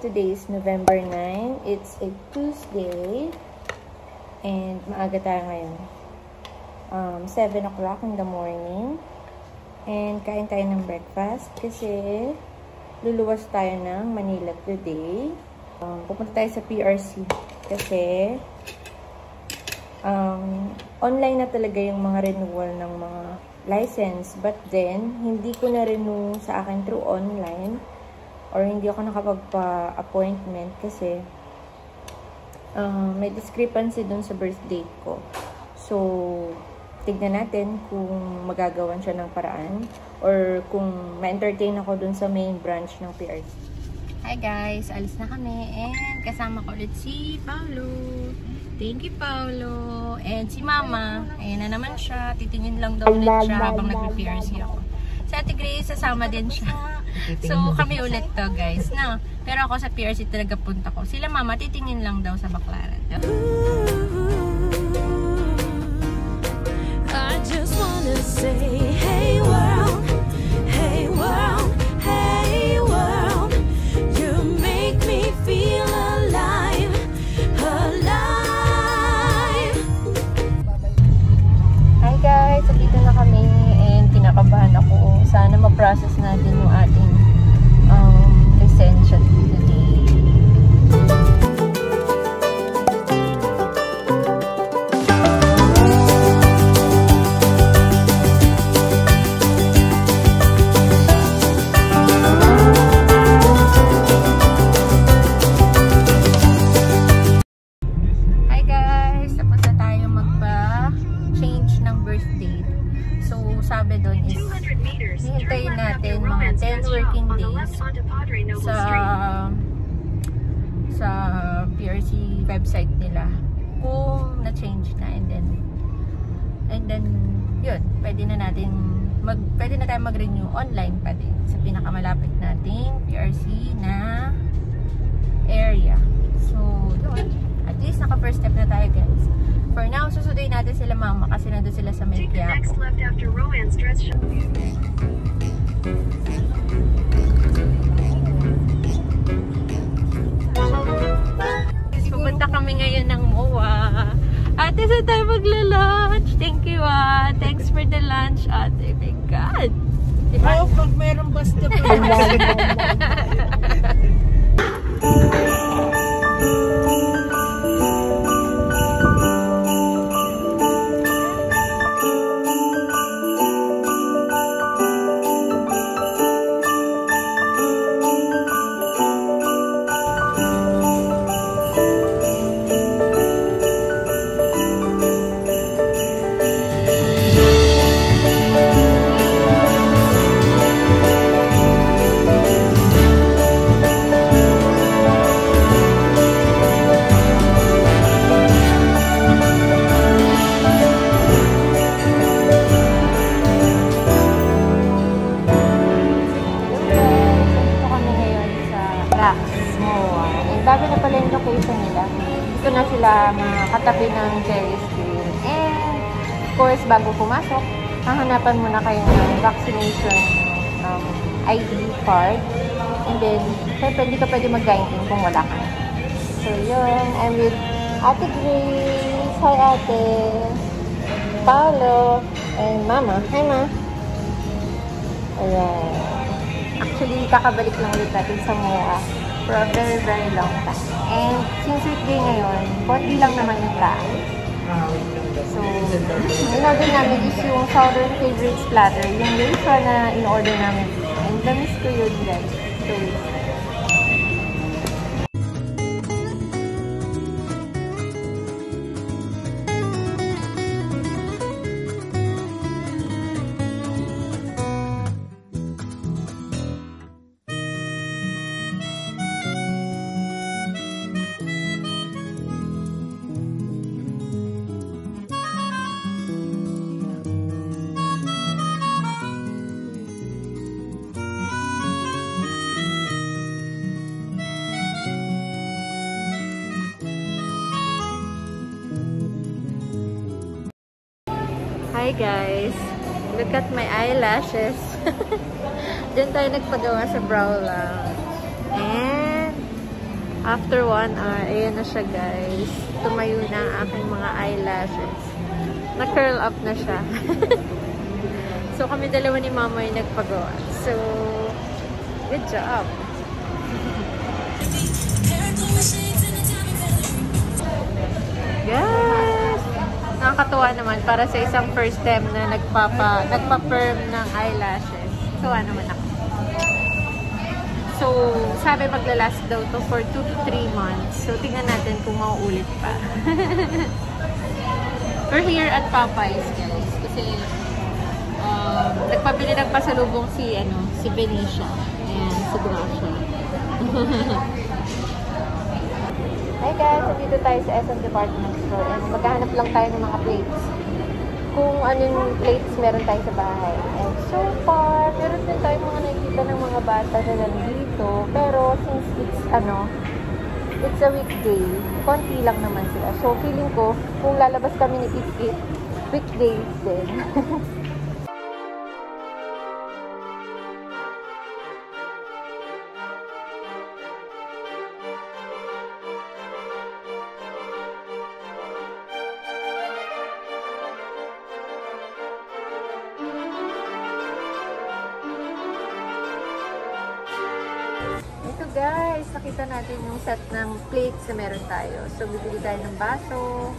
today is November 9. It's a Tuesday. And maaga tayo ngayon. Um, 7 o'clock in the morning. And kain tayo ng breakfast kasi luluwas tayo ng Manila today. Um, pupunta tayo sa PRC kasi um, online na talaga yung mga renewal ng mga license. But then, hindi ko na renew sa akin through online or hindi ako nakapagpa-appointment kasi uh, may discrepancy dun sa birth date ko. So, tignan natin kung magagawan siya ng paraan or kung ma-entertain ako dun sa main branch ng PRC. Hi guys! Alis na kami and kasama ko ulit si Paolo. Thank you, Paolo. And si Mama, ayan na naman siya. Titingin lang daw ulit siya habang nag-PRC ako. Si Ate Grace, sasama din siya. So, kami ulit to, guys. No? Pero ako sa PRC talaga punta ko. Sila Mama, titingin lang daw sa baklaran. I just wanna say, hey world, website nila kung na-change na and then and then yun, pwede na natin mag, pwede na tayo mag-renew online pa din sa pinakamalapit nating PRC na area. So, yun. At least naka first step na tayo guys. For now, susunduin natin sila mama kasi nandun sila sa may Saan tayo magla-lunch? Thank you ah. Thanks for the lunch, ate. My God. Diba? Oo, pag meron basta pa. Sila mga katabi ng Jerry's Grill. And, of course, bago pumasok, hahanapan muna kayo ng vaccination um, ID card. And then, syempre, hindi ka pwede mag-dine-in kung wala ka. So, yun. I'm with Ate Grace. Hi, Ate. Paolo. And Mama. Hi, Ma. Ayan. Actually, kakabalik lang ulit natin sa MOA for a very, very long time. And since weekday ngayon, konti lang naman yung tao. So, in-order namin is yung Southern Favorites Platter. Yung Rachel na in-order namin. And the-miss ko yun, guys. So, Hi guys! Look at my eyelashes. Diyan tayo nagpagawa sa brow lounge. And After one hour, ayan na siya guys. Tumayo na ang aking mga eyelashes. Na-curl up na siya. so kami dalawa ni mama yung nagpagawa. So, good job. Yes! Nakakatuwa naman para sa isang first time na nagpapa, nagpa-perm ng eyelashes. Tuwa naman ako. So, sabi maglalast daw to for 2 to 3 months. So, tingnan natin kung mauulit pa. We're here at Popeyes, guys. Kasi, um, nagpabili ng pasalubong si, ano, si Benicia. Ayan, si Gracia. Dito tayo sa SM Department Store. And maghahanap lang tayo ng mga plates. Kung anong plates meron tayo sa bahay. And so far, meron din tayo mga nakikita ng mga bata na nandito. Pero since it's ano, it's a weekday, konti lang naman sila. So feeling ko, kung lalabas kami ni Kikit, weekdays din. guys, nakita natin yung set ng plates na meron tayo. So, bibili tayo ng baso.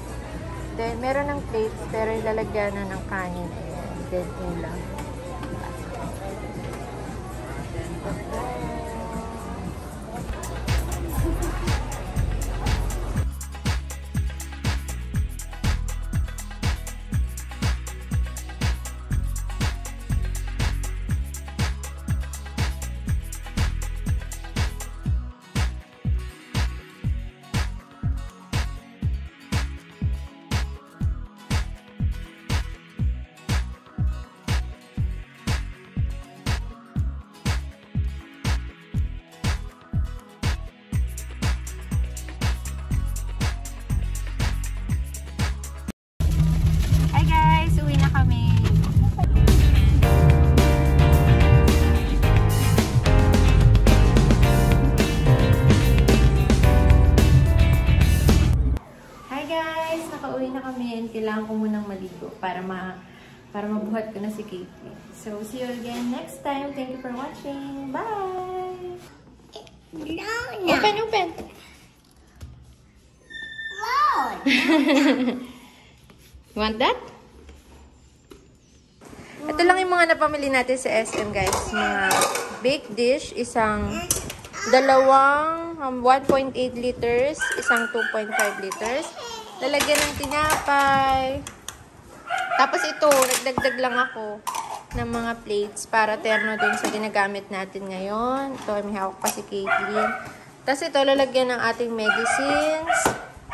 Then, meron ng plates, pero ilalagyan na ng kanin. Then ulam. Hi guys! Nakauwi na kami and kailangan ko munang maligo para ma para mabuhat ko na si Caitlyn. So, see you again next time. Thank you for watching. Bye! Open, open! You want that? Ito lang yung mga napamili natin sa SM, guys. Mga baked dish, isang dalawang um, 1.8 liters, isang 2.5 liters. Lalagyan ng tinapay. Tapos ito, nagdagdag lang ako ng mga plates para terno dun sa ginagamit natin ngayon. Ito, may hawak pa si Caitlyn. Tapos ito, lalagyan ng ating medicines.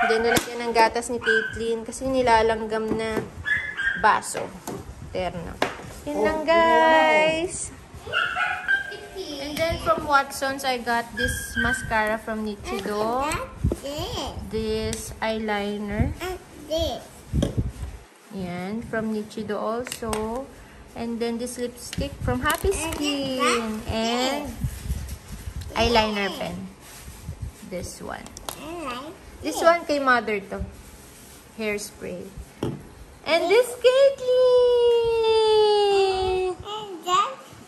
Then, lalagyan ng gatas ni Caitlyn kasi nilalanggam na baso. Terno. Yun lang, guys. And then, from Watson's, I got this mascara from Nichido. This eyeliner. And this. Yan, from Nichido also. And then, this lipstick from Happy Skin. And eyeliner pen. This one. This one kay mother to. Hairspray. And this Caitlyn!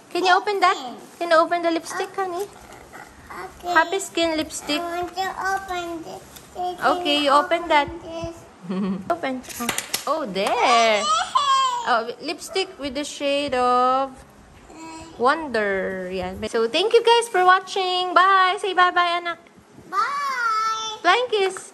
Can you open that? Can you open the lipstick, honey? Happy Skin lipstick. I want to open this. Okay, you open that. Open. Oh, oh there. Oh, lipstick with the shade of Wonder. Yan. So, thank you guys for watching. Bye. Say bye-bye, anak. Bye. Flying kiss.